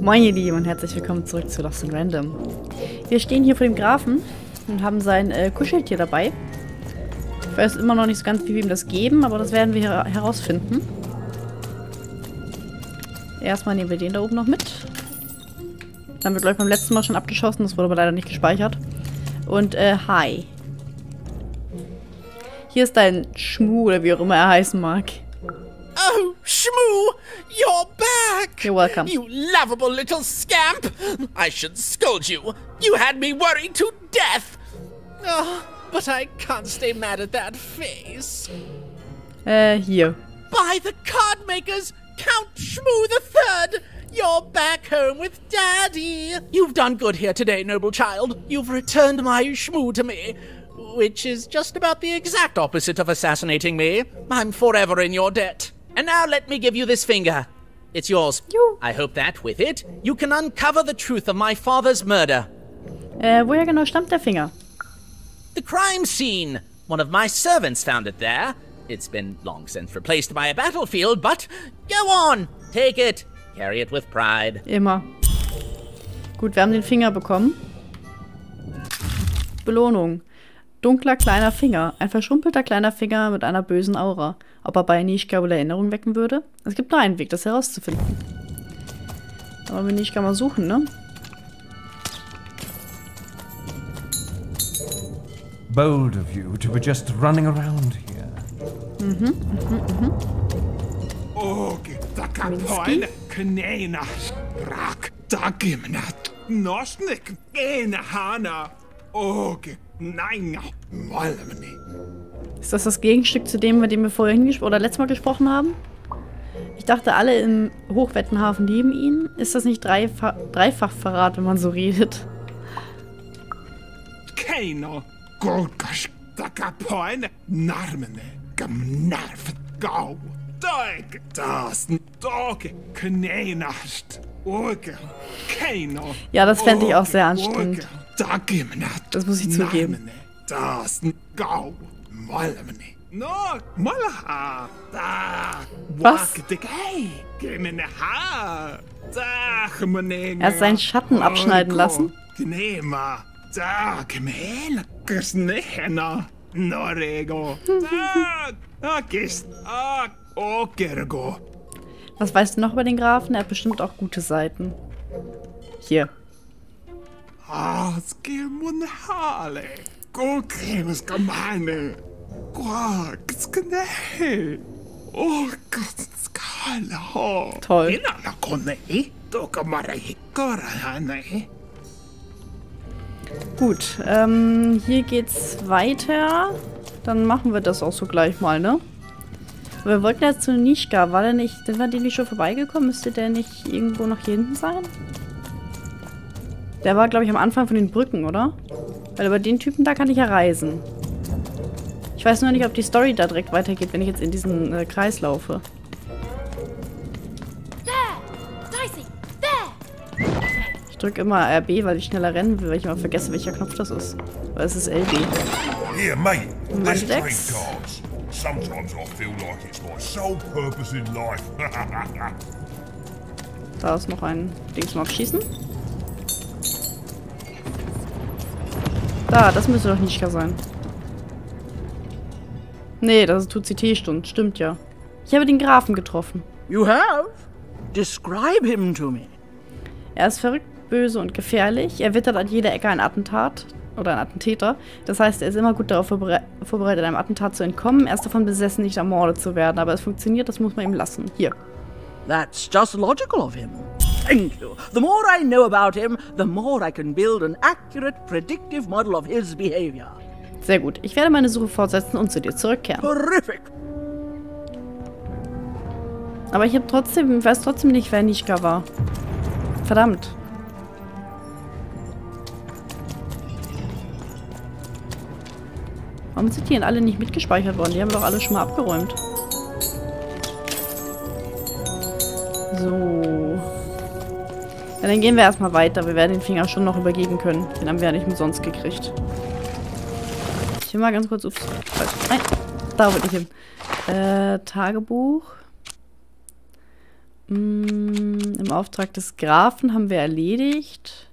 Moin ihr Lieben und herzlich willkommen zurück zu Lost in Random. Wir stehen hier vor dem Grafen und haben sein äh, Kuscheltier dabei. Ich weiß immer noch nicht so ganz, wie wir ihm das geben, aber das werden wir her herausfinden. Erstmal nehmen wir den da oben noch mit. Dann wird, ich, beim letzten Mal schon abgeschossen, das wurde aber leider nicht gespeichert. Und, äh, hi. Hier ist dein Schmu, oder wie auch immer er heißen mag. Oh, Shmoo, you're back! You're welcome. You lovable little scamp! I should scold you. You had me worried to death. Oh, but I can't stay mad at that face. Eh, äh, hier. By the card makers, Count Shmoo the Third! You're back home with Daddy! You've done good here today, noble child. You've returned my Shmoo to me. Which is just about the exact opposite of assassinating me. I'm forever in your debt. And now let me give you this finger. It's yours. Jo. I hope that, with it, you can uncover the truth of my father's murder. Äh, woher genau stammt der Finger? The crime scene! One of my servants found it there. It's been long since replaced by a battlefield, but go on! Take it! Carry it with pride. Immer. Gut, wir haben den Finger bekommen. Belohnung. Dunkler kleiner Finger. Ein verschrumpelter kleiner Finger mit einer bösen Aura. Ob er bei Nishka wohl Erinnerung wecken würde? Es gibt nur einen Weg, das herauszufinden. Aber wir Nishka mal suchen, ne? Bold of you to be just running around here. Og takapoin knenas rak dagimnat nosnik ena hana og nainga malmni. Ist das das Gegenstück zu dem, mit dem wir vorhin oder letztes Mal gesprochen haben? Ich dachte, alle im Hochwettenhafen lieben ihn. Ist das nicht Dreifa Dreifachverrat, wenn man so redet? Keino narmene gau. Knenast keino. Ja, das fände ich auch sehr anstrengend. Das muss ich zugeben. Gau malmni. No, malaha. Da. Was? Hey, gemene ha. Da, menenga. Er hat seinen Schatten abschneiden lassen? Gnema. Da, gemela. Gsnehena. Norego. Da. Akist. Ak. Okergo. Was weißt du noch über den Grafen? Er hat bestimmt auch gute Seiten. Hier. Askimun hale. Gokremes gamane. Guaksgne. Oh, skala ho. Toll. Gut, ähm, hier geht's weiter. Dann machen wir das auch so gleich mal, ne? Wir wollten ja zu Nishka. War der nicht, sind wir den nicht schon vorbeigekommen? Müsste der nicht irgendwo noch hier hinten sein? Der war, glaube ich, am Anfang von den Brücken, oder? Weil über den Typen da kann ich ja reisen. Ich weiß nur nicht, ob die Story da direkt weitergeht, wenn ich jetzt in diesen äh, Kreis laufe. Ich drücke immer RB, weil ich schneller rennen will, weil ich immer vergesse, welcher Knopf das ist. Weil es ist LB. Here, mate. Let's Mondex. trade cards. Sometimes I feel like it's my sole purpose in life. Da ist noch ein Ding zum Abschießen. Da, das müsste doch Nishka sein. Nee, das ist Tuzi-T-Stund. Stimmt ja. Ich habe den Grafen getroffen. You have? Describe him to me. Er ist verrückt, böse und gefährlich. Er wittert an jeder Ecke ein Attentat. Oder ein Attentäter. Das heißt, er ist immer gut darauf vorbere vorbereitet, einem Attentat zu entkommen. Er ist davon besessen, nicht ermordet zu werden. Aber es funktioniert, das muss man ihm lassen. Hier. That's just logical of him. Thank you. The more I know about him, the more I can build an accurate, predictive model of his behavior. Sehr gut. Ich werde meine Suche fortsetzen und zu dir zurückkehren. Terrific. Aber ich habe trotzdem, weiß trotzdem nicht, wer Nishka war. Verdammt. Warum sind die denn alle nicht mitgespeichert worden? Die haben doch alle schon mal abgeräumt. So. Ja, dann gehen wir erstmal weiter. Wir werden den Finger schon noch übergeben können. Den haben wir ja nicht umsonst gekriegt. Will mal ganz kurz... Ups. falsch. Nein, da wollte ich hin. Äh, Tagebuch. Mm, Im Auftrag des Grafen haben wir erledigt.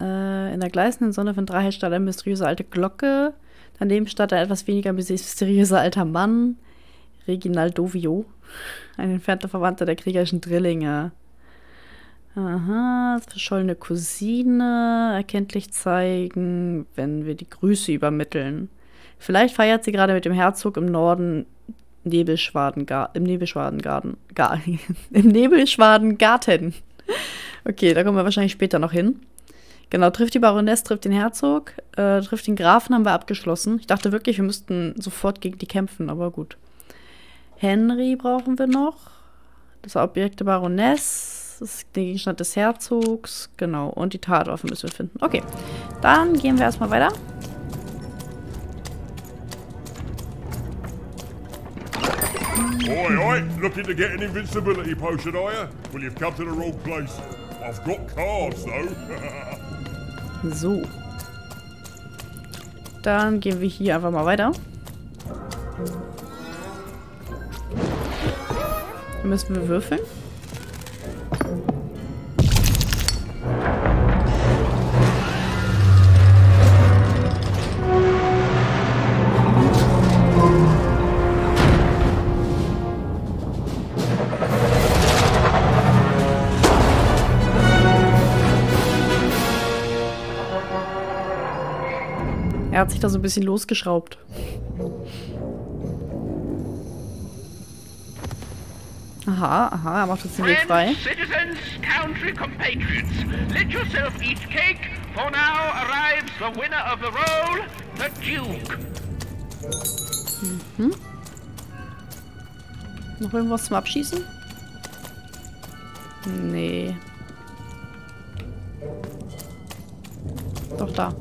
Äh, in der gleißenden Sonne von Drahel stand eine mysteriöse alte Glocke. Daneben stand ein etwas weniger mysteriöser alter Mann. Reginaldovio. Ein entfernter Verwandter der kriegerischen Drillinge. Aha, verschollene Cousine erkenntlich zeigen, wenn wir die Grüße übermitteln. Vielleicht feiert sie gerade mit dem Herzog im Norden Nebelschwadengar im Nebelschwadengarten. Gar Im Nebelschwadengarten. Okay, da kommen wir wahrscheinlich später noch hin. Genau, trifft die Baroness, trifft den Herzog, äh, trifft den Grafen, haben wir abgeschlossen. Ich dachte wirklich, wir müssten sofort gegen die kämpfen, aber gut. Henry brauchen wir noch. Das Objekt der Baroness. Das ist der Gegenstand des Herzogs. Genau. Und die Tatwaffe müssen wir finden. Okay. Dann gehen wir erstmal weiter. Oi, oi, looking to get an invincibility potion, are you? Well, you've come to the wrong place. I've got cards, though. So. Dann gehen wir hier einfach mal weiter. Hier müssen wir würfeln. Er hat sich da so ein bisschen losgeschraubt. Aha, aha, er macht jetzt den Weg frei. Citizens, country compatriots, let yourself eat cake, for now arrives the winner of the role, the Duke. Noch irgendwas zum Abschießen? Nee. Doch da.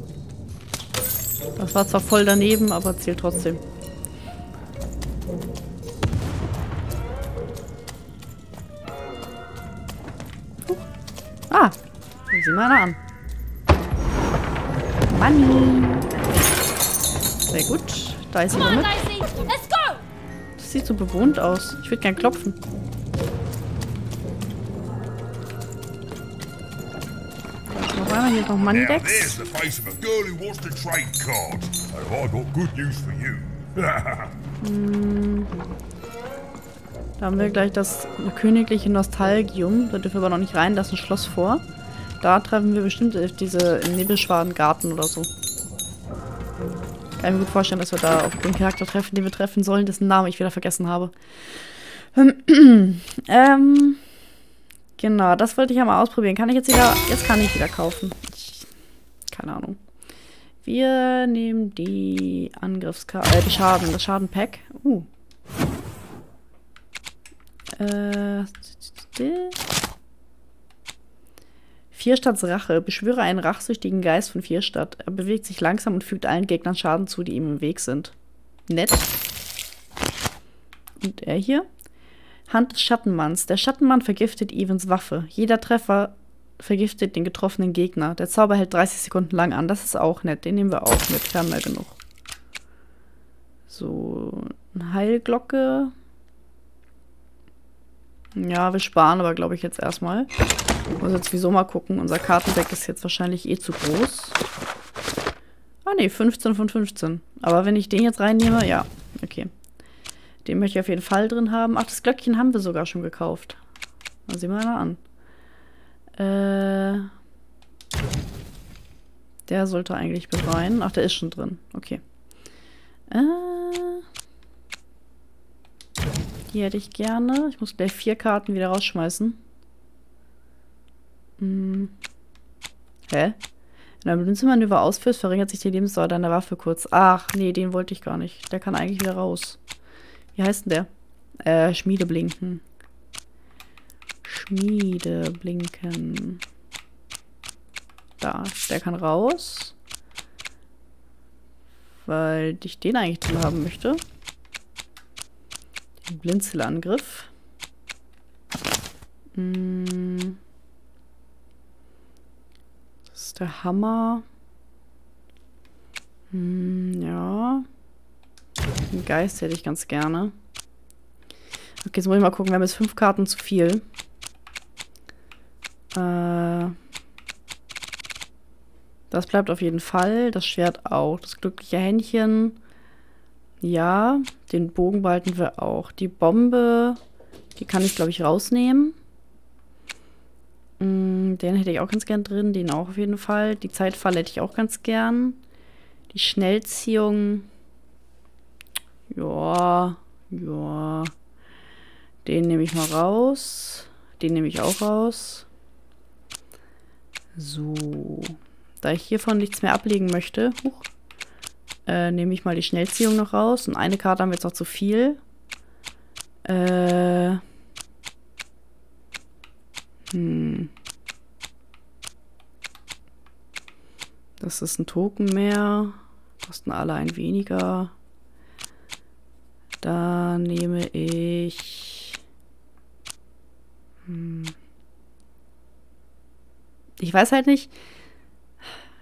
Das war zwar voll daneben, aber zählt trotzdem. Huch. Ah, sieh mal einer an. Money. Sehr gut. Da ist Come jemand on, mit. Daisy! Let's go! Das sieht so bewohnt aus. Ich würde gern klopfen. I've got good news for you. Da haben wir gleich das königliche Nostalgium. Da dürfen wir aber noch nicht rein. Da ist ein Schloss vor. Da treffen wir bestimmt diese Nebelschwadengarten oder so. Kann ich mir gut vorstellen, dass wir da auf den Charakter treffen, den wir treffen sollen, dessen Namen ich wieder vergessen habe. ähm, genau, das wollte ich ja mal ausprobieren. Kann ich jetzt wieder... Jetzt kann ich wieder kaufen. Ich, keine Ahnung. Wir nehmen die Angriffskarte... Äh, die Schaden. Das Schadenpack. Uh. Äh... Vierstadts Rache. Beschwöre einen rachsüchtigen Geist von Vierstadt. Er bewegt sich langsam und fügt allen Gegnern Schaden zu, die ihm im Weg sind. Nett. Und er hier? Hand des Schattenmanns. Der Schattenmann vergiftet Evans Waffe. Jeder Treffer vergiftet den getroffenen Gegner. Der Zauber hält 30 Sekunden lang an. Das ist auch nett. Den nehmen wir auch mit. Wir haben ja genug. So, eine Heilglocke. Ja, wir sparen aber, glaube ich, jetzt erstmal. Muss jetzt wieso mal gucken. Unser Kartendeck ist jetzt wahrscheinlich eh zu groß. Ah, nee, 15 von 15. Aber wenn ich den jetzt reinnehme, ja, okay. Den möchte ich auf jeden Fall drin haben. Ach, das Glöckchen haben wir sogar schon gekauft. Mal sehen wir mal an. Äh. Der sollte eigentlich mit rein. Ach, der ist schon drin. Okay. Äh. Die hätte ich gerne. Ich muss gleich vier Karten wieder rausschmeißen. Hm. Hä? Wenn du ein Blinzelmanöver ausführst, verringert sich die Lebensdauer deiner Waffe kurz. Ach, nee, den wollte ich gar nicht. Der kann eigentlich wieder raus. Wie heißt denn der? Äh, Schmiedeblinken. Schmiedeblinken. Da, der kann raus. Weil ich den eigentlich drin haben möchte. Den Blinzelangriff. Hm. Das ist der Hammer. Hm, ja. Den Geist hätte ich ganz gerne. Okay, jetzt muss ich mal gucken. Wir haben jetzt fünf Karten zu viel. Äh, das bleibt auf jeden Fall. Das Schwert auch. Das glückliche Händchen. Ja, den Bogen behalten wir auch. Die Bombe, die kann ich, glaube ich, rausnehmen. Mm, Den hätte ich auch ganz gern drin. Den auch auf jeden Fall. Die Zeitfalle hätte ich auch ganz gern. Die Schnellziehung. Ja, ja. Den nehme ich mal raus. Den nehme ich auch raus. So. Da ich hiervon nichts mehr ablegen möchte, huch, äh, nehme ich mal die Schnellziehung noch raus. Und eine Karte haben wir jetzt noch zu viel. Äh. Hm. Das ist ein Token mehr. Kosten alle ein weniger. Da nehme ich. Hm. Ich weiß halt nicht.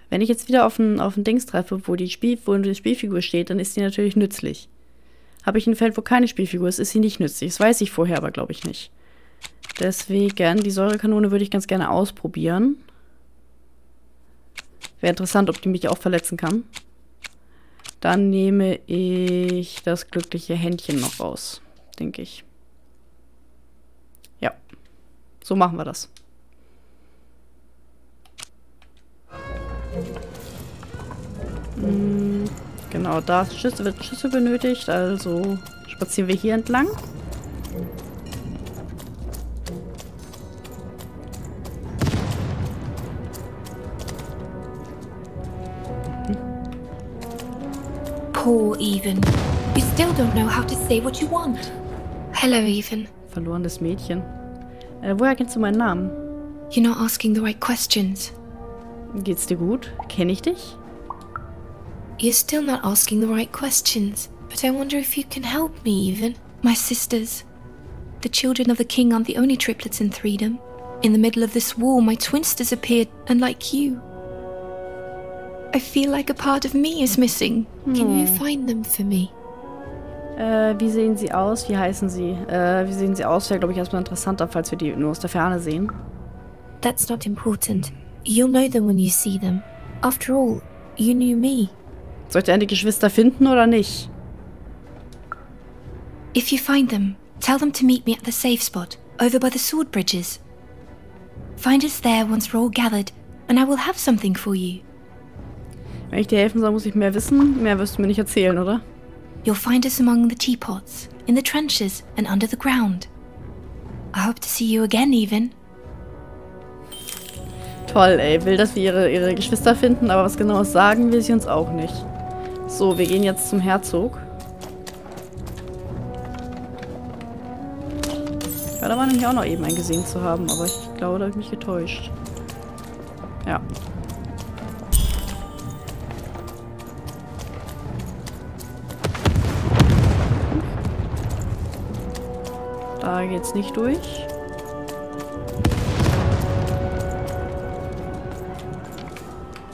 Wenn ich jetzt wieder auf ein, auf ein Dings treffe, wo die, Spiel, wo die Spielfigur steht, dann ist die natürlich nützlich. Habe ich ein Feld, wo keine Spielfigur ist, ist sie nicht nützlich. Das weiß ich vorher aber, glaube ich, nicht. Deswegen, die Säurekanone würde ich ganz gerne ausprobieren. Wäre interessant, ob die mich auch verletzen kann. Dann nehme ich das glückliche Händchen noch raus, denke ich. Ja, so machen wir das. Hm, genau, da Schüsse, wird Schüsse benötigt, also spazieren wir hier entlang. Poor Even. You still don't know how to say what you want. Hello, Even. Verlorenes Mädchen. Äh, woher kennst du meinen Namen? You're not asking the right questions. Geht's dir gut? Kenne ich dich? You're still not asking the right questions. But I wonder if you can help me, Even. My sisters. The children of the king aren't the only triplets in Freedom. In the middle of this war, my twins disappeared, and like you. I feel like a part of me is missing. Can you hmm. find them for me? Äh, wie sehen sie aus? Wie heißen sie? Äh, wie sehen sie aus? Wäre, glaube ich, erstmal interessanter, falls wir die nur aus der Ferne sehen. That's not important. You'll know them when you see them. After all, you knew me. Soll ich deine Geschwister finden oder nicht? If you find them, tell them to meet me at the safe spot, over by the sword bridges. Find us there once we're all gathered, and I will have something for you. Wenn ich dir helfen soll, muss ich mehr wissen. Mehr wirst du mir nicht erzählen, oder? You'll find us among the teapots, in the trenches, and under the ground. I hope to see you again, Even. Toll, ey. Will, dass wir ihre, ihre Geschwister finden, aber was genaues sagen will sie uns auch nicht. So, wir gehen jetzt zum Herzog. Ich war der Meinung, hier auch noch eben einen gesehen zu haben, aber ich glaube, da habe ich mich getäuscht. Ja. Da geht's nicht durch.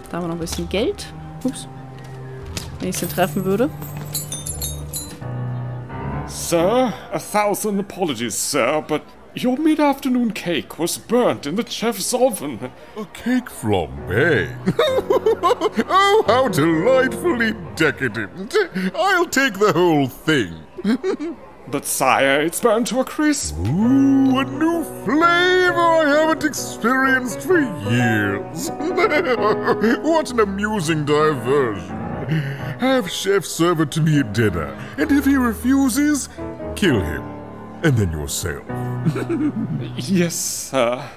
Da haben wir noch ein bisschen Geld. Ups. Wenn ich sie treffen würde. Sir, a thousand apologies, sir, but your mid-afternoon cake was burnt in the chef's oven. A cake flambe. oh, how delightfully decadent. I'll take the whole thing. But sire, it's burnt to a crisp. Ooh, a new flavor I haven't experienced for years. what an amusing diversion. Have Chef serve it to me at dinner, and if he refuses, kill him. And then yourself. Yes, sir.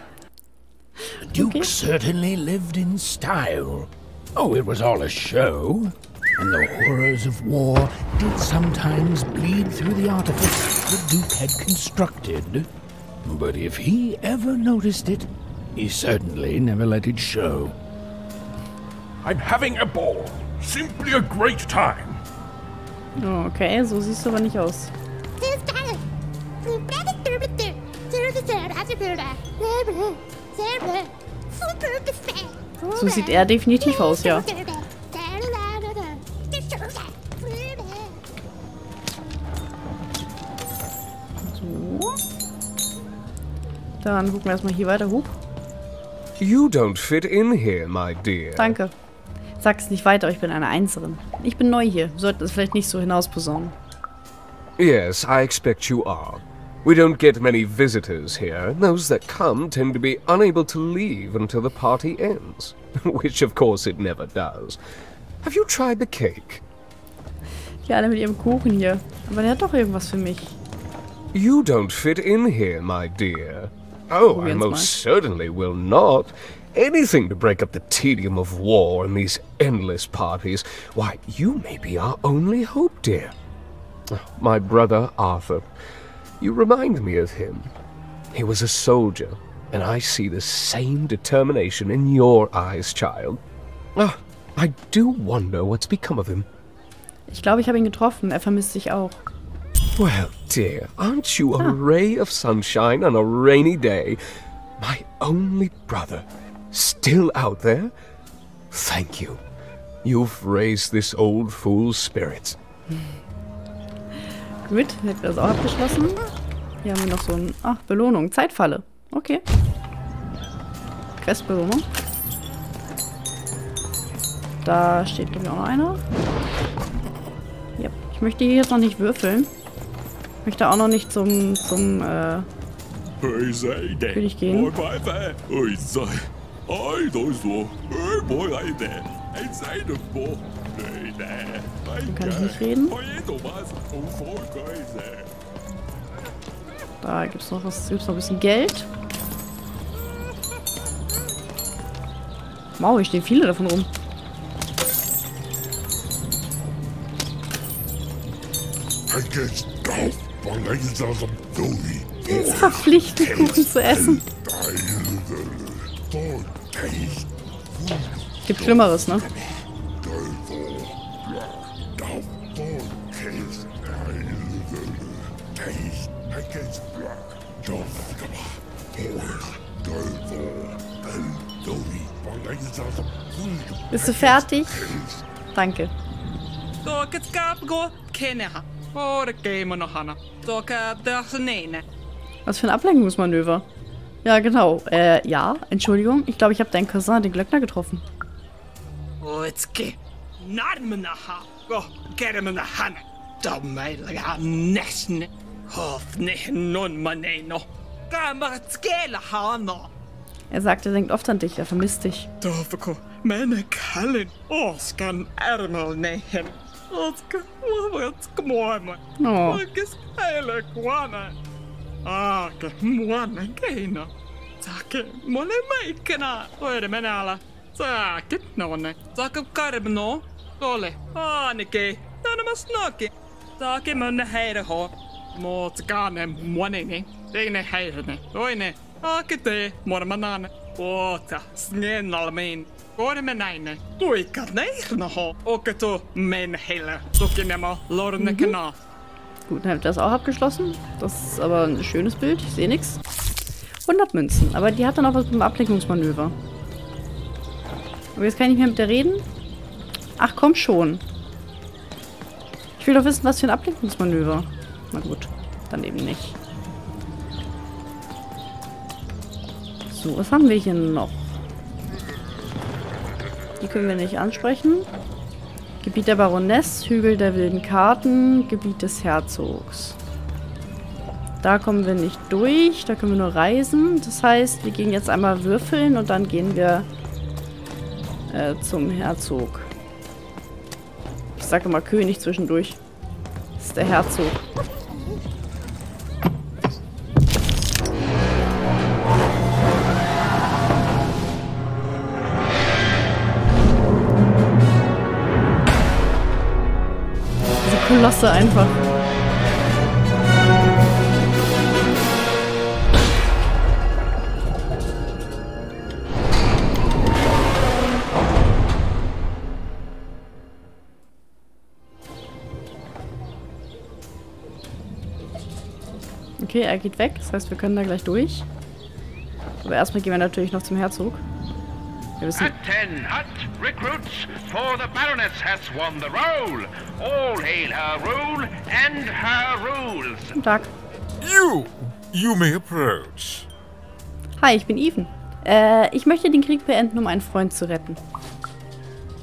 Duke certainly lived in style. Oh, it was all a show. And the horrors of war did sometimes bleed through the artifice the Duke had constructed. But if he ever noticed it, he certainly never let it show. I'm having a ball. Simply a great time. Okay, so siehst du aber nicht aus. So sieht er definitiv aus, ja. Dann gucken wir erstmal hier weiter. Hup. You don't fit in here, my dear. Danke. Sag's nicht weiter, ich bin eine Einzerin. Ich bin neu hier. Sollten es vielleicht nicht so hinausposaunen. Yes, I expect you are. We don't get many visitors here, those that come tend to be unable to leave until the party ends. Which, of course, it never does. Have you tried the cake? Die alle mit ihrem Kuchen hier. Aber der hat doch irgendwas für mich. You don't fit in here, my dear. Oh, I most certainly will not. Anything to break up the tedium of war and these endless parties. Why, you may be our only hope, dear. My brother Arthur. You remind me of him. He was a soldier, and I see the same determination in your eyes, child. Ah, I do wonder what's become of him. Ich glaube, ich habe ihn getroffen. Er vermisst sich auch. Well, dear, aren't you a ray of sunshine on a rainy day? My only brother. Still out there? Thank you. You've raised this old fool's spirits. Gut, hätten wir das auch abgeschlossen. Hier haben wir noch so ein... Ach, Belohnung. Zeitfalle. Okay. Questbelohnung. Da steht, glaube ich, auch noch einer. Ja, ich möchte hier jetzt noch nicht würfeln. Ich möchte auch noch nicht zum, zum, äh, König gehen. Dann kann ich nicht reden. Da gibt's noch was, gibt's noch ein bisschen Geld. Wow, hier stehen viele davon rum. Ist verpflichtend, Kuchen zu essen. Gibt Schlimmeres, ne? Bist du fertig? Danke. Was für ein Ablenkungsmanöver. Ja, genau. Äh, ja, Entschuldigung. Ich glaube, ich habe deinen Cousin, den Glöckner, getroffen. Oitski. Narmnaha. Go, kermnahan. Damailaga nesne. Hofne non maneno. Gamatskela hana. Er sagt, er denkt oft an dich. Er vermisst dich. Dovko, mene kallen. Oskan ärmel nehen. Oletko voit muoma? No. Oikees heille kuona. Aake muonne keino. Saake mole maikkena. Oire mennä ala. Saake nonne. Saake karmno. Ole. Aanike. mä snakin. Saake mönne heireho. kaane muonini. Teine heirene. Toine. Aake tee. Mormanaan. Oota. Snennalmiin. Snennalmin. Korme näine. Tuikka neirna ho. Oke tu men heille. Tukinema lorne kana. Gut, dann habe ich das auch abgeschlossen. Das ist aber ein schönes Bild. Ich sehe nichts. 100 Münzen. Aber die hat dann auch was mit dem Ablenkungsmanöver. Aber jetzt kann ich nicht mehr mit der reden. Ach, komm schon. Ich will doch wissen, was für ein Ablenkungsmanöver. Na gut, dann eben nicht. So, was haben wir hier noch? Die können wir nicht ansprechen. Gebiet der Baroness, Hügel der wilden Karten, Gebiet des Herzogs. Da kommen wir nicht durch, da können wir nur reisen. Das heißt, wir gehen jetzt einmal würfeln und dann gehen wir äh, zum Herzog. Ich sage mal König zwischendurch. Das ist der Herzog. Kolosse einfach. Okay, er geht weg. Das heißt, wir können da gleich durch. Aber erstmal gehen wir natürlich noch zum Herzog. Wir wissen, Attend, hut, recruits, for the Baroness has won the roll. All hail her rule and her rules. guten Tag. You! You may approach. Hi, ich bin Even. Äh, ich möchte den Krieg beenden, um einen Freund zu retten.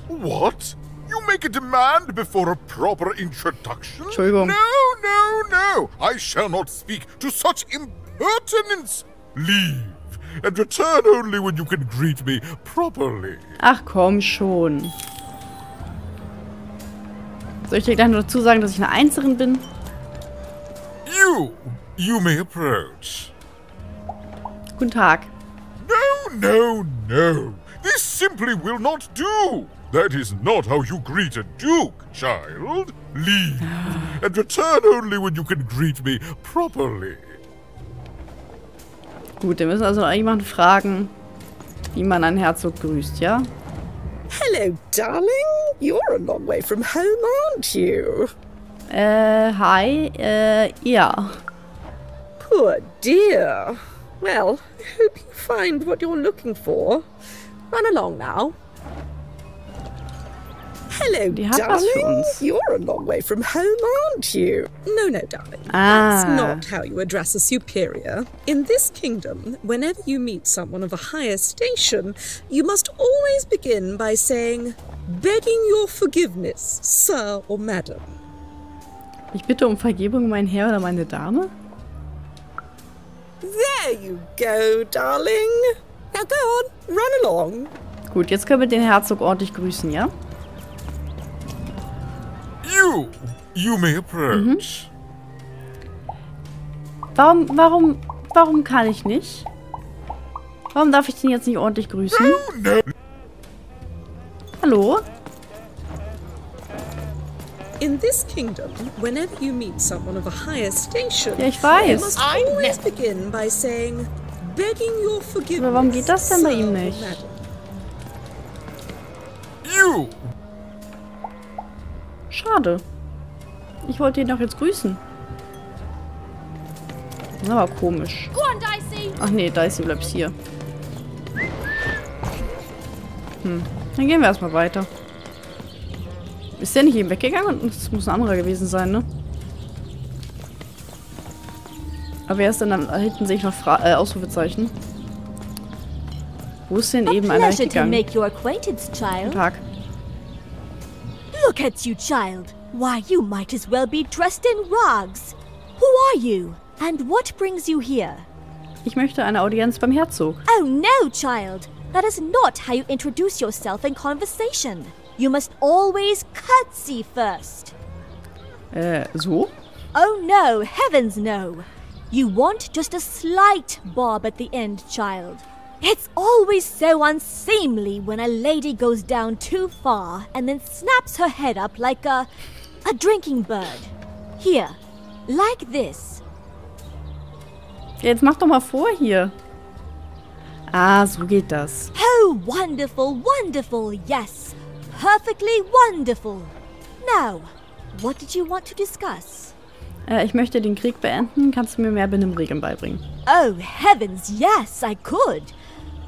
What? You make a demand before a proper introduction? Entschuldigung. No, no, no! I shall not speak to such impertinence! Leave, and return only when you can greet me properly. Ach komm schon. Soll ich dir gleich noch dazu sagen, dass ich eine Einzerin bin? You, you may approach. Guten Tag. No, no, no! This simply will not do! That is not how you greet a duke, child. Leave, and return only when you can greet me properly. Gut, wir müssen also jemanden fragen, wie man einen Herzog grüßt, ja? Hello, darling. You're a long way from home, aren't you? Äh, hi, äh, ja. Poor dear. Well, I hope you find what you're looking for. Run along now. Hello, Die hat was für darling. uns. You're a long way from home, aren't you? No, no, darling. Ah. That's not how you address a superior. In this kingdom, whenever you meet someone of a higher station, you must always begin by saying, begging your forgiveness, sir or madam. Ich bitte um Vergebung, mein Herr oder meine Dame? There you go, darling. Now go on, run along. Gut, jetzt können wir den Herzog ordentlich grüßen, ja? You, you may approach. Warum, warum, warum kann ich nicht? Warum darf ich den jetzt nicht ordentlich grüßen? No, Hallo? In this kingdom, whenever you meet someone of a higher station, Ja, ich weiß. you must always begin by saying, begging your forgiveness. Aber warum geht das denn bei ihm nicht? madam." you, Schade. Ich wollte ihn doch jetzt grüßen. Das ist aber komisch. Ach nee, Dicey bleibt hier. Hm. Dann gehen wir erstmal weiter. Ist der nicht eben weggegangen? Und Es muss ein anderer gewesen sein, ne? Aber wer ist denn dann? Da hinten sehe ich noch Fra äh, Ausrufezeichen. Wo ist denn eben einer weggegangen? Guten. Tag. Look at you, child. Why, you might as well be dressed in rags. Who are you? And what brings you here? Ich möchte eine Audienz beim Herzog. Oh no, child. That is not how you introduce yourself in conversation. You must always curtsy first. Äh, so? Oh no, heavens no. You want just a slight bob at the end, child. It's always so unseemly when a lady goes down too far and then snaps her head up like a. a drinking bird. Here, like this. Jetzt mach doch mal vor hier. Ah, so geht das. Oh, wonderful, wonderful, yes. Perfectly wonderful. Now, what did you want to discuss? Äh, ich möchte den Krieg beenden. Kannst du mir mehr Benimmregeln beibringen? Oh, heavens, yes, I could.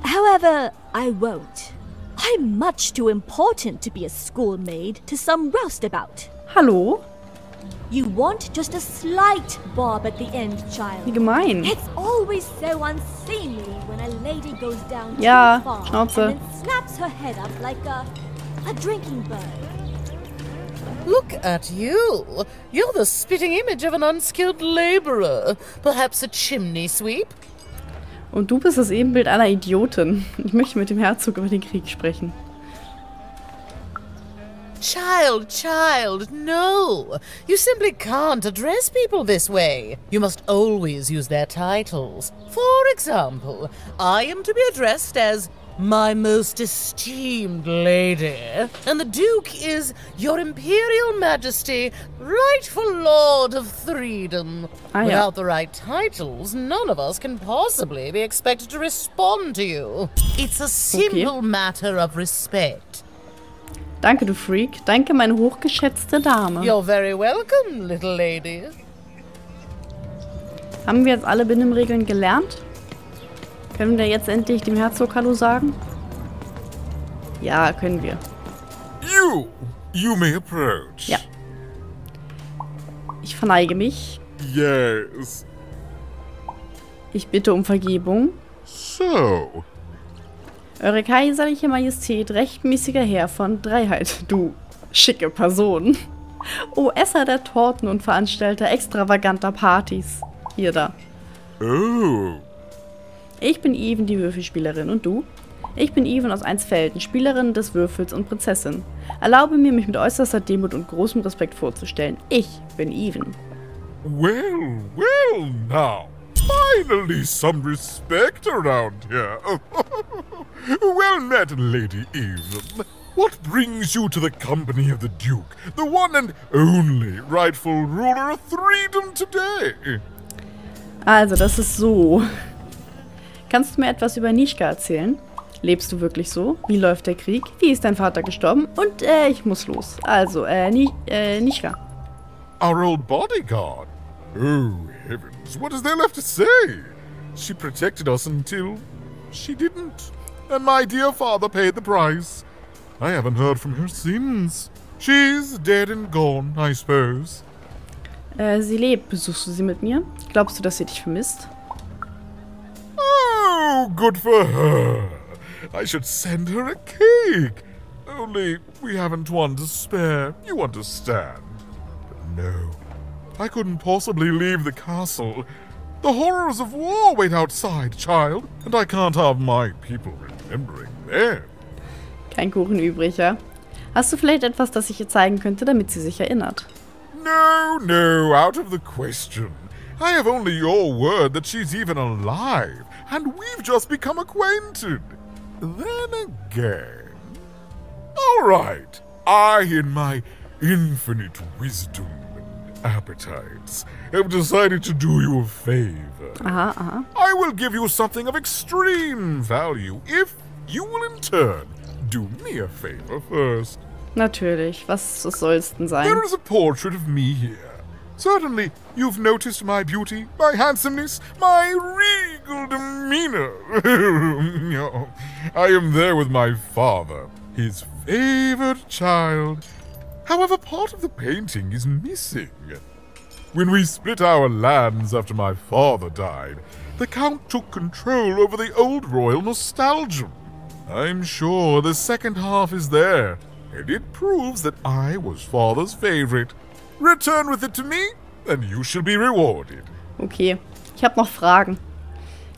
However, I won't. I'm much too important to be a schoolmaid to some roustabout. Hallo? You want just a slight bob at the end, Wie child. gemein. It's always so unseemly when a lady goes down Ja, too far Schnauze. and then snaps her head up like a a drinking bird. Look at you. You're the spitting image of an unskilled laborer. Perhaps a chimney sweep? Und du bist das Ebenbild einer Idiotin. Ich möchte mit dem Herzog über den Krieg sprechen. Child, child, no. You simply can't address people this way. You must always use their titles. For example, I am to be addressed as my most esteemed lady, and the Duke is Your Imperial Majesty, rightful Lord of Freedom. Ja. Without the right titles, none of us can possibly be expected to respond to you. It's a simple matter of respect. Danke, du Freak. Danke, meine hochgeschätzte Dame. You're very welcome, little lady. Haben wir jetzt alle Benimmregeln gelernt? Können wir jetzt endlich dem Herzog Hallo sagen? Ja, können wir. You, you may approach. Ja. Ich verneige mich. Yes. Ich bitte um Vergebung. So, Eure kaiserliche Majestät, rechtmäßiger Herr von Dreiheit, du schicke Person. O Esser der Torten und Veranstalter extravaganter Partys. Hier da. oh, Ich bin Even, die Würfelspielerin. Und du? Ich bin Even aus Einsfelden, Spielerin des Würfels und Prinzessin. Erlaube mir, mich mit äußerster Demut und großem Respekt vorzustellen. Ich bin Even. well, well now. Finally some respect around here. well met, Lady Even. What brings you to the company of the Duke, the one and only rightful ruler of Freedom today? Also, das ist so. Kannst du mir etwas über Nischka erzählen? Lebst du wirklich so? Wie läuft der Krieg? Wie ist dein Vater gestorben? Und äh, ich muss los. Also, äh, Ni äh Nischka. Our old bodyguard. Oh, heavens, what is there left to say? She protected us until she didn't. And my dear father paid the price. I haven't heard from her since. She's dead and gone, I suppose. Äh, sie lebt. Besuchst du sie mit mir? Glaubst du, dass sie dich vermisst? Oh, good for her. I should send her a cake. Only we haven't one to spare, you understand. But no, I couldn't possibly leave the castle. The horrors of war wait outside, child, and I can't have my people remembering them. Kein Kuchen übrig, ja? Hast du vielleicht etwas, das ich ihr zeigen könnte, damit sie sich erinnert? No, no, out of the question. I have only your word that she's even alive, and we've just become acquainted. Then again. All right, I, in my infinite wisdom and appetites, have decided to do you a favor. Aha, aha. I will give you something of extreme value if you will in turn do me a favor first. Natürlich. Was, was soll's denn sein? There is a portrait of me here. Certainly, you've noticed my beauty, my handsomeness, my regal demeanor. No, I am there with my father, his favored child. However, part of the painting is missing. When we split our lands after my father died, the Count took control over the old royal nostalgia. I'm sure the second half is there, and it proves that I was father's favorite. Return with it to me, and you shall be rewarded. Okay. Ich habe noch Fragen.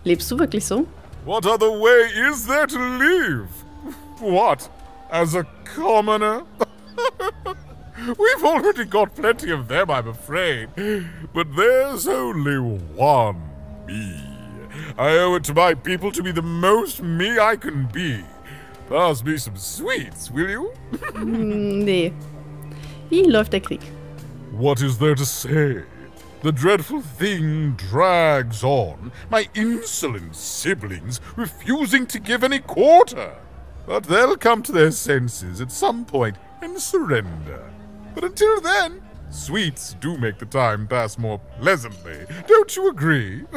Lebst du wirklich so? What other way is there to live? What? As a commoner? We've already got plenty of them, I'm afraid. But there's only one me. I owe it to my people to be the most me I can be. Pass me some sweets, will you? Hm, nee. Wie läuft der Krieg? What is there to say? The dreadful thing drags on, my insolent siblings refusing to give any quarter. But they'll come to their senses at some point and surrender. But until then, sweets do make the time pass more pleasantly. Don't you agree?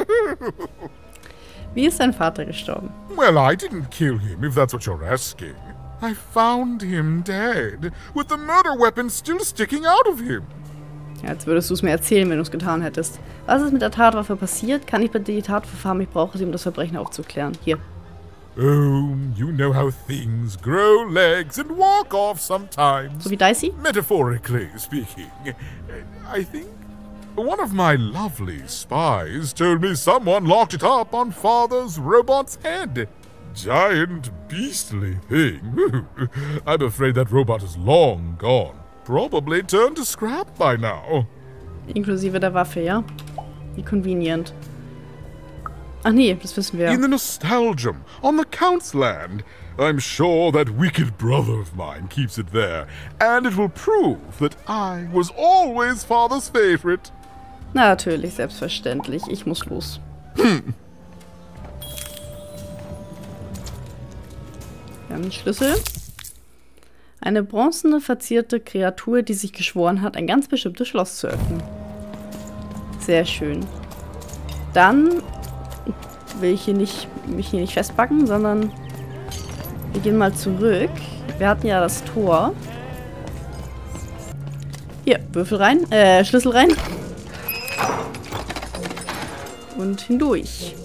Wie ist dein Vater gestorben? well, I didn't kill him, if that's what you're asking. I found him dead, with the murder weapon still sticking out of him. Ja, Als würdest du es mir erzählen, wenn du es getan hättest. Was ist mit der Tatwaffe passiert? Kann ich bitte die Tatwaffe haben? Ich brauche sie, um das Verbrechen aufzuklären. Hier. Oh, you know how things grow legs and walk off sometimes. So wie Dicey? Metaphorically speaking. I think one of my lovely spies told me someone locked it up on Father's robot's head. Giant, beastly thing. I'm afraid that robot is long gone. Probably turned to scrap by now. Inklusive der Waffe, ja? Wie convenient. Ach nee, das wissen wir. In the Nostalgium, on the Count's land. I'm sure that wicked brother of mine keeps it there, and it will prove that I was always father's favorite. Natürlich, selbstverständlich. Ich muss los. Hm. Wir haben einen Schlüssel. Eine bronzene, verzierte Kreatur, die sich geschworen hat, ein ganz bestimmtes Schloss zu öffnen. Sehr schön. Dann will ich hier nicht, mich hier nicht festpacken, sondern wir gehen mal zurück. Wir hatten ja das Tor. Hier, Würfel rein, äh, Schlüssel rein. Und hindurch.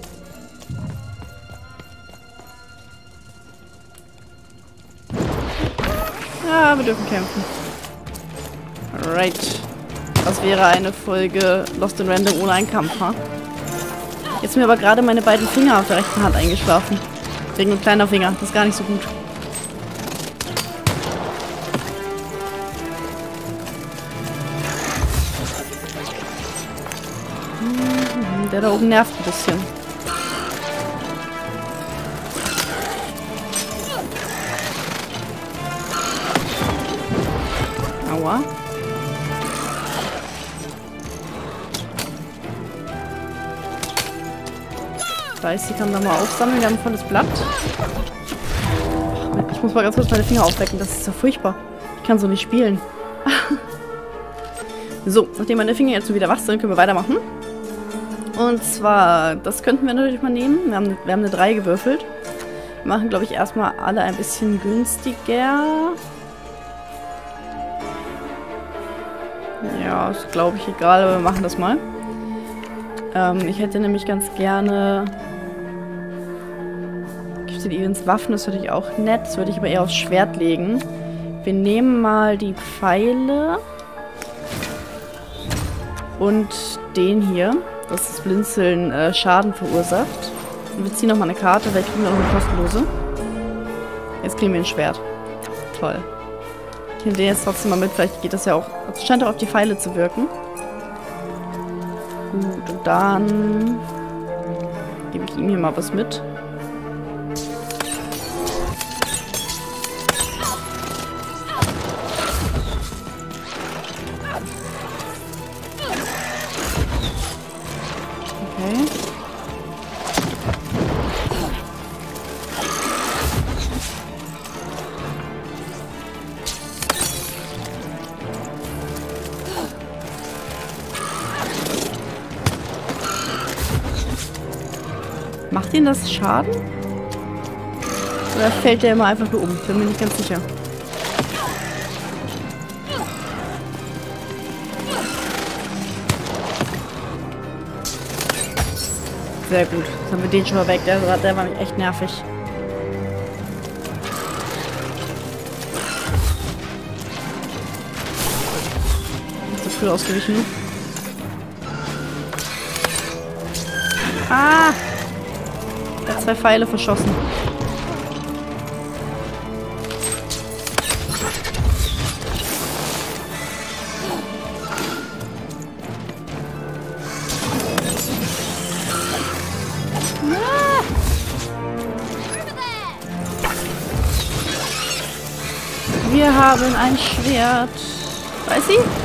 Ja, wir dürfen kämpfen. Alright. Das wäre eine Folge Lost in Random ohne einen Kampf, ha? Jetzt sind mir aber gerade meine beiden Finger auf der rechten Hand eingeschlafen. Wegen ein kleiner Finger. Das ist gar nicht so gut. Hm, Der da oben nervt ein bisschen. Aua. Dicey kann da mal aufsammeln. Wir haben volles Blatt. Ich muss mal ganz kurz meine Finger aufwecken. Das ist ja furchtbar. Ich kann so nicht spielen. so, nachdem meine Finger jetzt wieder wach sind, können wir weitermachen. Und zwar, das könnten wir natürlich mal nehmen. Wir haben, wir haben eine 3 gewürfelt. Wir machen, glaube ich, erstmal alle ein bisschen günstiger. Ja, ist, glaube ich, egal, aber wir machen das mal. Ähm, ich hätte nämlich ganz gerne... Gifted Events Waffen, das würde ich auch nett. Das würde ich aber eher aufs Schwert legen. Wir nehmen mal die Pfeile. Und den hier, dass das Blinzeln äh, Schaden verursacht. Und wir ziehen nochmal eine Karte, weil ich kriegen wir noch eine kostenlose. Jetzt kriegen wir ein Schwert. Toll. Ich nehme den jetzt trotzdem mal mit, vielleicht geht das ja auch. Es scheint auch auf die Pfeile zu wirken. Gut, und dann gebe ich ihm hier mal was mit. Ihn das Schaden? Oder fällt der immer einfach nur um? Bin mir nicht ganz sicher. Sehr gut. Jetzt haben wir den schon mal weg. Der, der war echt nervig. Ist so früh ausgewichen. Zwei Pfeile verschossen. Wir haben ein Schwert. Weiß sie?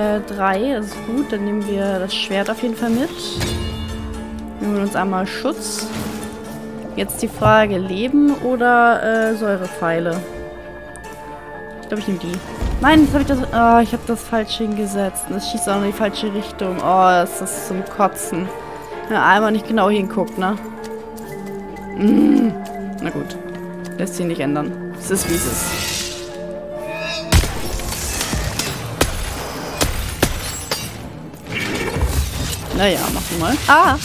Äh, drei, das ist gut. Dann nehmen wir das Schwert auf jeden Fall mit. Nehmen wir uns einmal Schutz. Jetzt die Frage, Leben oder äh, Säurepfeile? Ich glaube, ich nehme die. Nein, jetzt habe ich das... Oh, ich habe das falsch hingesetzt. Das schießt auch in die falsche Richtung. Oh, ist das zum Kotzen. Ja, einmal nicht genau hinguckt, ne? Mm. Na gut. Lässt sich nicht ändern. Es ist, wie es ist. Naja, machen wir mal. Ah!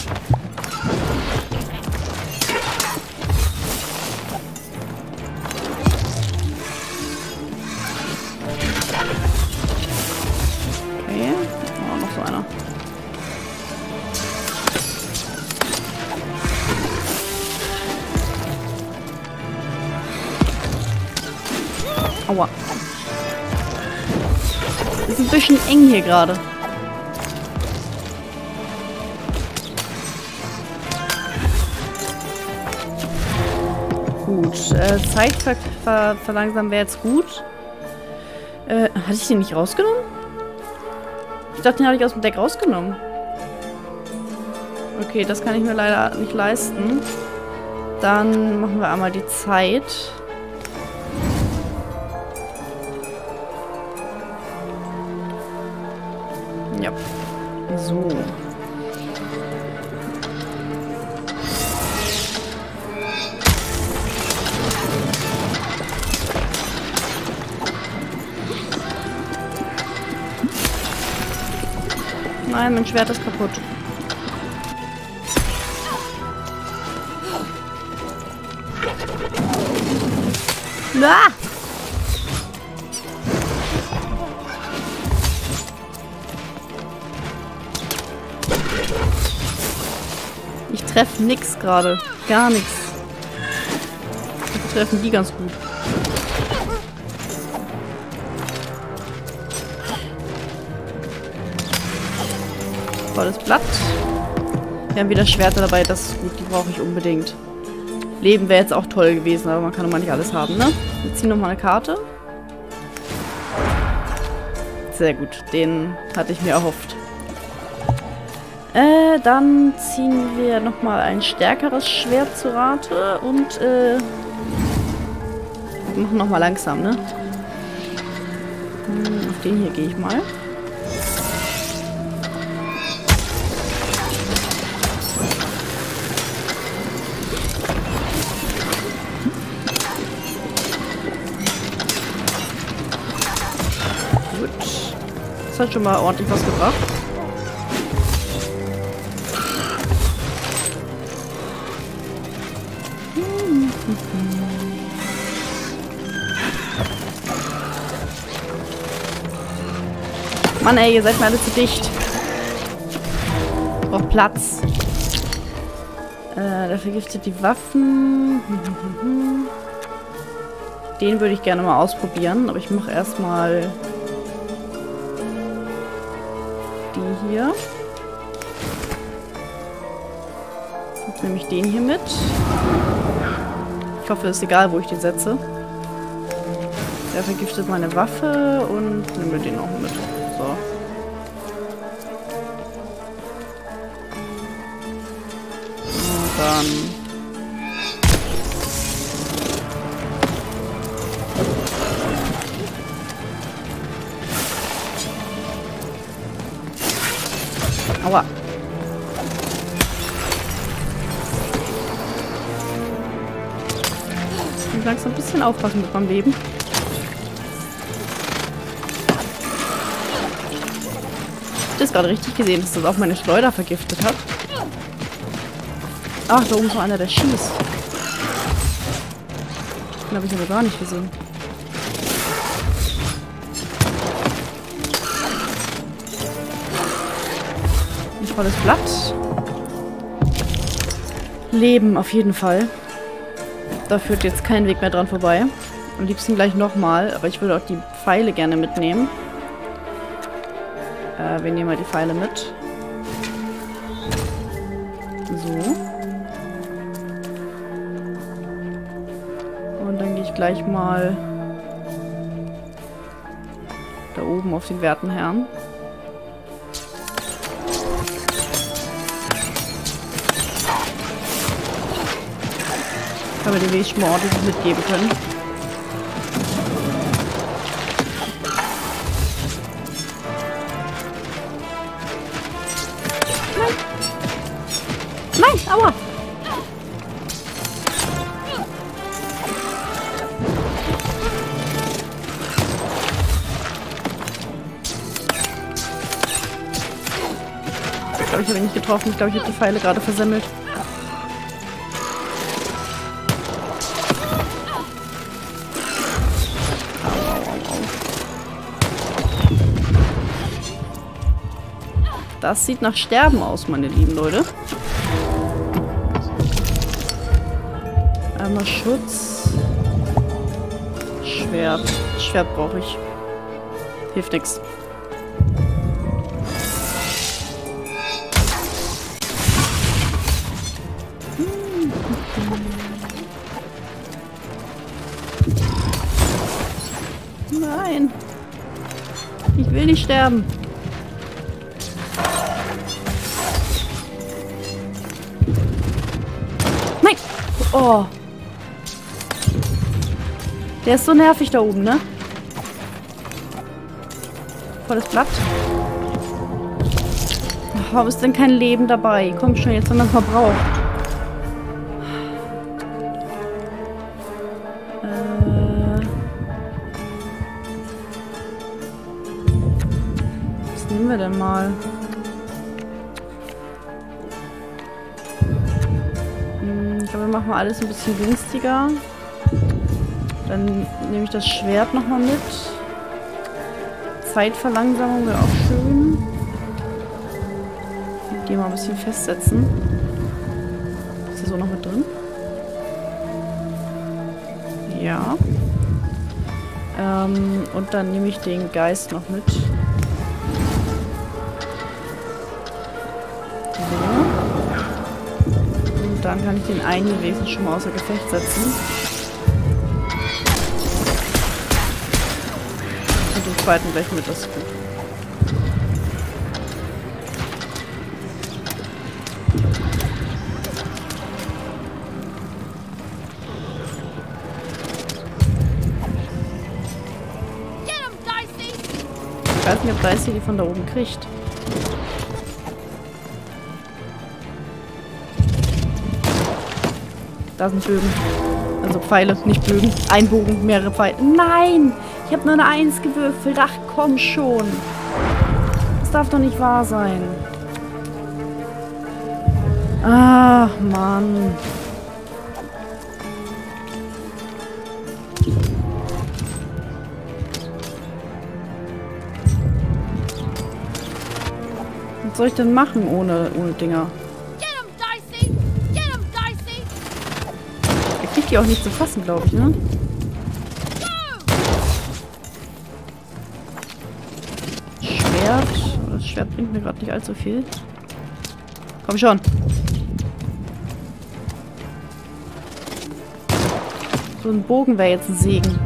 Okay. Oh, noch so einer. Aua. Ist ein bisschen eng hier gerade. Zeit ver ver verlangsamen wäre jetzt gut. Äh, hatte ich den nicht rausgenommen? Ich dachte, den hatte ich aus dem Deck rausgenommen. Okay, das kann ich mir leider nicht leisten. Dann machen wir einmal die Zeit. Nein, mein Schwert ist kaputt. Ah! Ich treffe nix gerade. Gar nichts. Wir treffen die ganz gut. Volles Blatt. Wir haben wieder Schwerter dabei, das ist gut, die brauche ich unbedingt. Leben wäre jetzt auch toll gewesen, aber man kann mal nicht alles haben, ne? Wir ziehen nochmal eine Karte. Sehr gut, den hatte ich mir erhofft. Äh, dann ziehen wir nochmal ein stärkeres Schwert zu Rate und, äh, machen nochmal langsam, ne? Hm, auf den hier gehe ich mal. Hat schon mal ordentlich was gebracht. Mann, ey, ihr seid mir alle zu dicht. Ich brauch Platz. Äh, der vergiftet die Waffen. Den würde ich gerne mal ausprobieren, aber ich mache erstmal hier. Jetzt nehme ich den hier mit. Ich hoffe, es ist egal, wo ich den setze. Der vergiftet meine Waffe und nehme den auch mit. So. Und dann... langsam ein bisschen aufpassen mit meinem Leben. Ich das gerade richtig gesehen, dass das auch meine Schleuder vergiftet hat. Ach, da oben ist noch einer, der schießt. Den habe ich aber gar nicht gesehen. Ein volles Blatt. Leben auf jeden Fall. Da führt jetzt kein Weg mehr dran vorbei. Am liebsten gleich nochmal, aber ich würde auch die Pfeile gerne mitnehmen. Äh, wir nehmen mal die Pfeile mit. So. Und dann gehe ich gleich mal da oben auf den werten Herrn. Haben wir den mal ordentlich mitgeben können. Nein, aua! Ich glaube, ich habe ihn nicht getroffen. Ich glaube, ich habe die Pfeile gerade versemmelt. Das sieht nach Sterben aus, meine lieben Leute. Einmal Schutz. Schwert. Schwert brauche ich. Hilft nix. Nein. Ich will nicht sterben. Oh. Der ist so nervig da oben, ne? Volles Blatt. Warum ist denn kein Leben dabei? Komm schon, jetzt wenn man es mal. Äh. Was nehmen wir denn mal? Wir machen mal alles ein bisschen günstiger. Dann nehme ich das Schwert nochmal mit. Zeitverlangsamung wäre auch schön. Die mal ein bisschen festsetzen. Ist hier so noch mit drin? Ja. Ähm, und dann nehme ich den Geist noch mit. Kann ich den einen wenigstens schon mal außer Gefecht setzen. Und den zweiten gleich mit, das ist gut. Ich weiß nicht, ob Dicey die von da oben kriegt. Da sind Bögen. Also Pfeile, nicht Bögen. Ein Bogen, mehrere Pfeile. Nein! Ich habe nur eine Eins gewürfelt. Ach, komm schon. Das darf doch nicht wahr sein. Ach, Mann. Was soll ich denn machen ohne, ohne Dinger? Die auch nicht zu fassen, glaube ich, ne? Schwert. Das Schwert bringt mir gerade nicht allzu viel. Komm schon. So ein Bogen wäre jetzt ein Segen.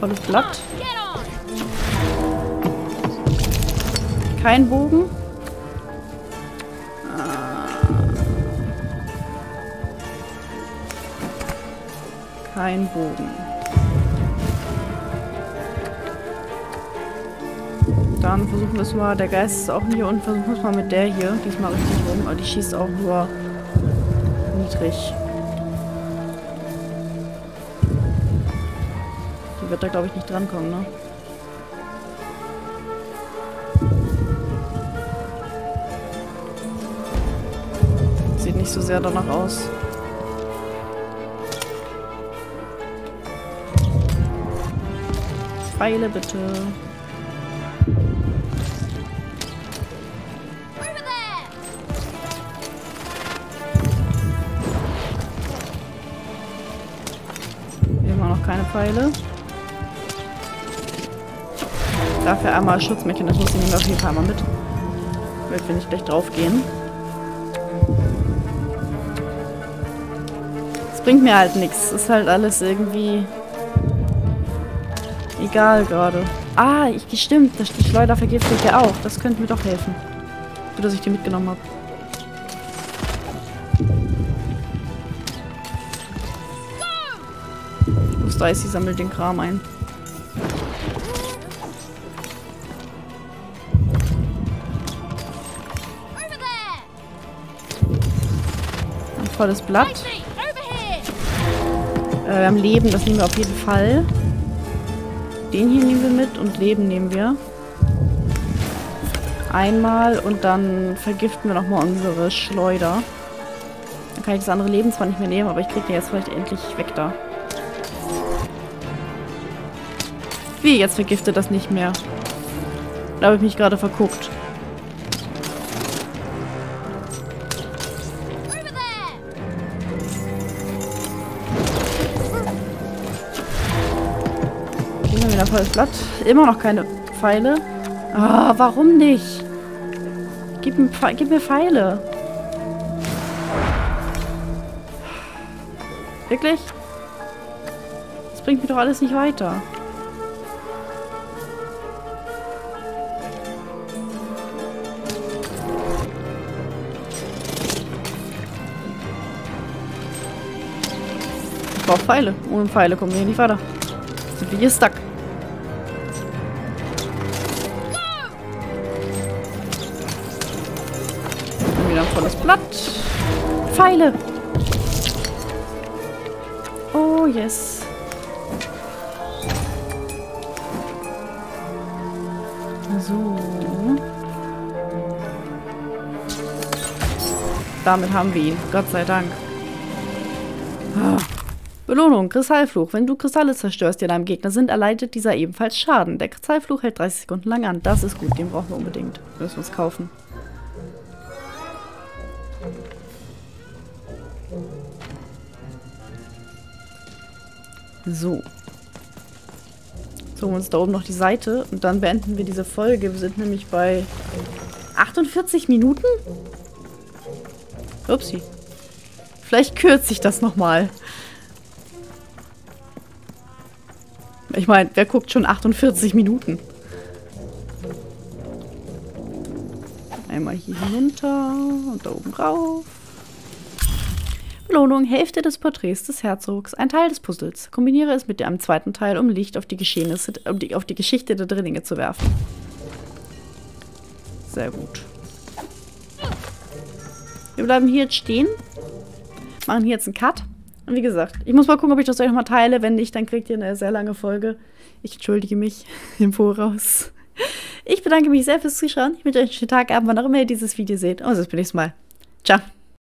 Volles Blatt. Kein Bogen. Kein Bogen. Dann versuchen wir es mal. Der Geist ist auch hier unten. Versuchen wir es mal mit der hier. Diesmal richtig rum. Aber die schießt auch nur niedrig. Die wird da, glaube ich, nicht drankommen, ne? Sieht nicht so sehr danach aus. Pfeile bitte. Auch noch keine Pfeile. Dafür einmal Schutzmechanismus, nehmen wir auf jeden Fall mal mit. Damit wir nicht gleich drauf gehen. Das bringt mir halt nichts. Ist halt alles irgendwie egal gerade. Ah, ich stimmt. Das die Schleuder vergiftet ja auch. Das könnte mir doch helfen. Gut, dass ich die mitgenommen habe. Dicey sammelt den Kram ein. Ein volles Blatt. Äh, wir haben Leben, das nehmen wir auf jeden Fall. Den hier nehmen wir mit und Leben nehmen wir. Einmal und dann vergiften wir nochmal unsere Schleuder. Dann kann ich das andere Leben zwar nicht mehr nehmen, aber ich kriege den jetzt vielleicht endlich weg da. Wie, jetzt vergiftet das nicht mehr. Da habe ich mich gerade verguckt. Volles Blatt. Immer noch keine Pfeile. Ah, warum nicht? Gib, mir gib mir Pfeile. Wirklich? Das bringt mich doch alles nicht weiter. Ich brauche Pfeile. Ohne Pfeile kommen wir hier nicht weiter. Sind wir hier stuck. Pfeile. Oh, yes. So. Damit haben wir ihn. Gott sei Dank. Ah. Belohnung, Kristallfluch. Wenn du Kristalle zerstörst, die deinem Gegner sind, erleidet dieser ebenfalls Schaden. Der Kristallfluch hält 30 Sekunden lang an. Das ist gut, den brauchen wir unbedingt. Wir müssen uns kaufen. So. So, uns da oben noch die Seite und dann beenden wir diese Folge. Wir sind nämlich bei 48 Minuten? Upsi. Vielleicht kürze ich das nochmal. Ich meine, wer guckt schon 48 Minuten? Einmal hier hinunter und da oben rauf. Belohnung, Hälfte des Porträts des Herzogs, ein Teil des Puzzles. Kombiniere es mit einem zweiten Teil, um Licht auf die Geschehnisse, um die, auf die Geschichte der Drillinge zu werfen. Sehr gut. Wir bleiben hier jetzt stehen. Machen hier jetzt einen Cut. Und wie gesagt, ich muss mal gucken, ob ich das euch nochmal teile. Wenn nicht, dann kriegt ihr eine sehr lange Folge. Ich entschuldige mich im Voraus. Ich bedanke mich sehr fürs Zuschauen. Ich wünsche euch einen schönen Tag, Abend, wann auch immer ihr dieses Video seht. Und bis zum nächsten Mal. Ciao.